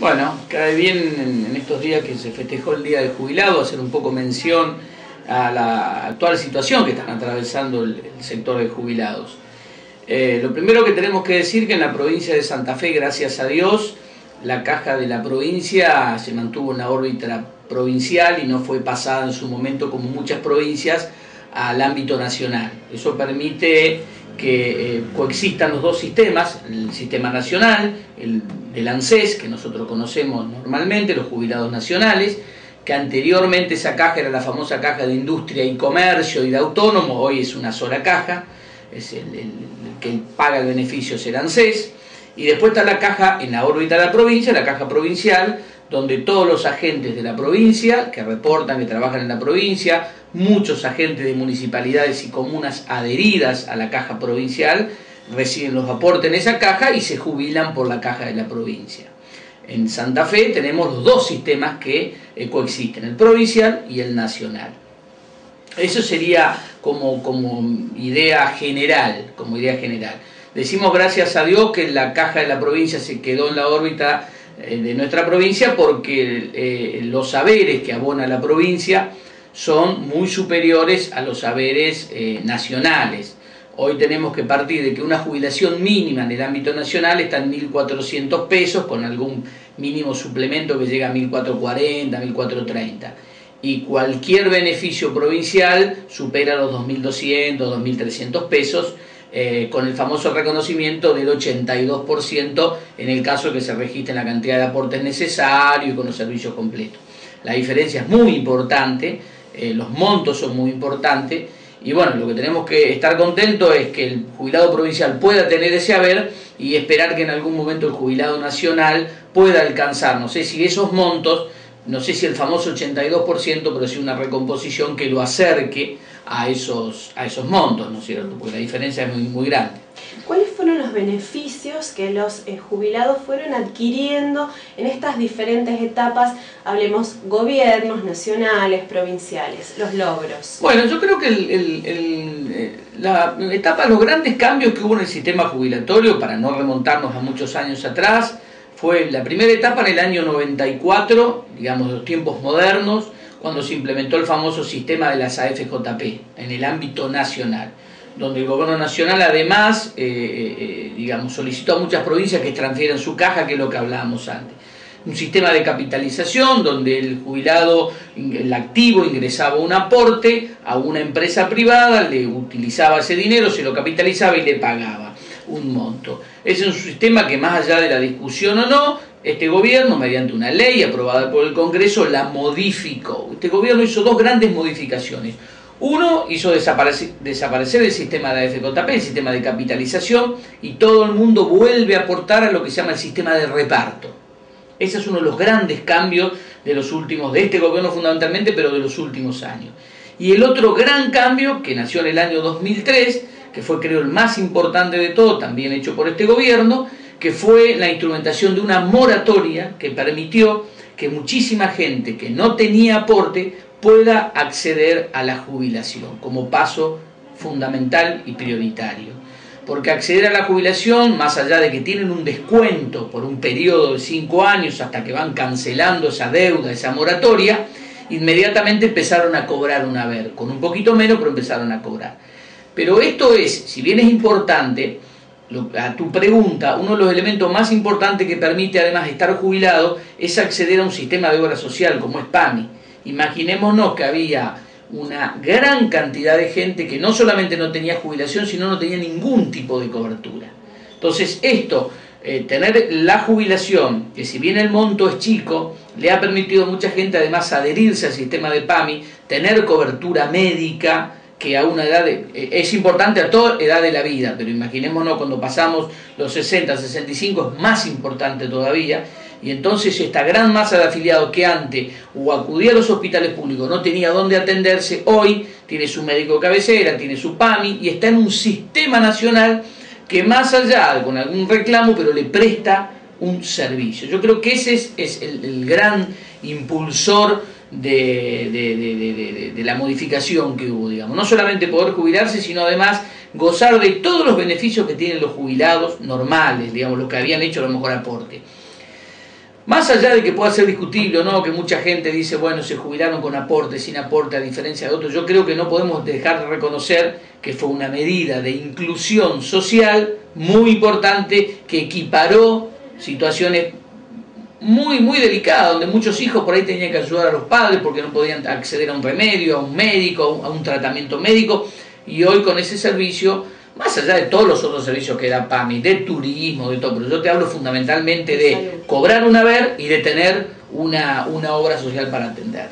Bueno, cae bien en, estos días que se festejó el Día del Jubilado hacer un poco mención a la actual situación que están atravesando el, sector de jubilados. Eh, lo primero que tenemos que decir que en la provincia de Santa Fe, gracias a Dios, la caja de la provincia se mantuvo en la órbita provincial y no fue pasada en su momento como muchas provincias al ámbito nacional. Eso permite que eh, coexistan los dos sistemas, el sistema nacional, el del ANSES, que nosotros conocemos normalmente, los jubilados nacionales, que anteriormente esa caja era la famosa caja de industria y comercio y de autónomo, hoy es una sola caja, es el, que paga el beneficio es el ANSES, y después está la caja en la órbita de la provincia, la caja provincial, donde todos los agentes de la provincia, que reportan que trabajan en la provincia, muchos agentes de municipalidades y comunas adheridas a la caja provincial, reciben los aportes en esa caja y se jubilan por la caja de la provincia. En Santa Fe tenemos dos sistemas que eh, coexisten, el provincial y el nacional. Eso sería como, como idea general, como idea general. Decimos gracias a Dios que la caja de la provincia se quedó en la órbita de nuestra provincia porque eh, los saberes que abona la provincia son muy superiores a los saberes nacionales. Hoy tenemos que partir de que una jubilación mínima en el ámbito nacional está en 1.400 pesos, con algún mínimo suplemento que llega a 1.440, 1.430. Y cualquier beneficio provincial supera los 2.200, 2.300 pesos, eh, con el famoso reconocimiento del 82% en el caso que se registre la cantidad de aportes necesarios y con los servicios completos. La diferencia es muy importante, eh, los montos son muy importantes y bueno, lo que tenemos que estar contentos es que el jubilado provincial pueda tener ese haber y esperar que en algún momento el jubilado nacional pueda alcanzar, no sé si esos montos, no sé si el famoso 82%, pero sí una recomposición que lo acerque a esos, a esos montos, ¿no es cierto? Porque la diferencia es muy, muy grande. ¿Cuáles fueron los beneficios que los eh, jubilados fueron adquiriendo en estas diferentes etapas? Hablemos gobiernos nacionales, provinciales, los logros. Bueno, yo creo que eh, la etapa, los grandes cambios que hubo en el sistema jubilatorio, para no remontarnos a muchos años atrás, fue la primera etapa en el año 94, digamos los tiempos modernos, cuando se implementó el famoso sistema de las AFJP en el ámbito nacional donde el gobierno nacional además, eh, eh, eh, digamos, solicitó a muchas provincias que transfieran su caja, que es lo que hablábamos antes. Un sistema de capitalización donde el jubilado, el activo, ingresaba un aporte a una empresa privada, le utilizaba ese dinero, se lo capitalizaba y le pagaba un monto. Es un sistema que más allá de la discusión o no, este gobierno, mediante una ley aprobada por el Congreso, la modificó. Este gobierno hizo dos grandes modificaciones. Uno hizo desaparecer, el sistema de AFJP, el sistema de capitalización, y todo el mundo vuelve a aportar a lo que se llama el sistema de reparto. Ese es uno de los grandes cambios de los últimos, de este gobierno fundamentalmente, pero de los últimos años. Y el otro gran cambio, que nació en el año 2003, que fue creo el más importante de todo, también hecho por este gobierno, que fue la instrumentación de una moratoria que permitió que muchísima gente que no tenía aporte pueda acceder a la jubilación como paso fundamental y prioritario. Porque acceder a la jubilación, más allá de que tienen un descuento por un periodo de cinco años hasta que van cancelando esa deuda, esa moratoria, inmediatamente empezaron a cobrar un haber, con un poquito menos, pero empezaron a cobrar. Pero esto es, si bien es importante, a tu pregunta, uno de los elementos más importantes que permite además estar jubilado es acceder a un sistema de obra social como es PAMI Imaginémonos que había una gran cantidad de gente que no solamente no tenía jubilación, sino no tenía ningún tipo de cobertura. Entonces esto, eh, tener la jubilación, que si bien el monto es chico, le ha permitido a mucha gente además adherirse al sistema de PAMI, tener cobertura médica, que a una edad, eh, es importante a toda edad de la vida, pero imaginémonos cuando pasamos los 60, 65, es más importante todavía, y entonces esta gran masa de afiliados que antes o acudía a los hospitales públicos no tenía dónde atenderse, hoy tiene su médico cabecera, tiene su PAMI y está en un sistema nacional que más allá de con algún reclamo, pero le presta un servicio. Yo creo que ese es, el, gran impulsor de, la modificación que hubo, digamos. No solamente poder jubilarse, sino además gozar de todos los beneficios que tienen los jubilados normales, digamos, los que habían hecho a lo mejor aporte. más allá de que pueda ser discutible o no, que mucha gente dice, bueno, se jubilaron con aporte, sin aporte, a diferencia de otros, yo creo que no podemos dejar de reconocer que fue una medida de inclusión social muy importante que equiparó situaciones muy, muy delicadas, donde muchos hijos por ahí tenían que ayudar a los padres porque no podían acceder a un remedio, a un médico, a un tratamiento médico, y hoy con ese servicio más allá de todos los otros servicios que da PAMI, de turismo, de todo, pero yo te hablo fundamentalmente de cobrar un haber y de tener una, una obra social para atender.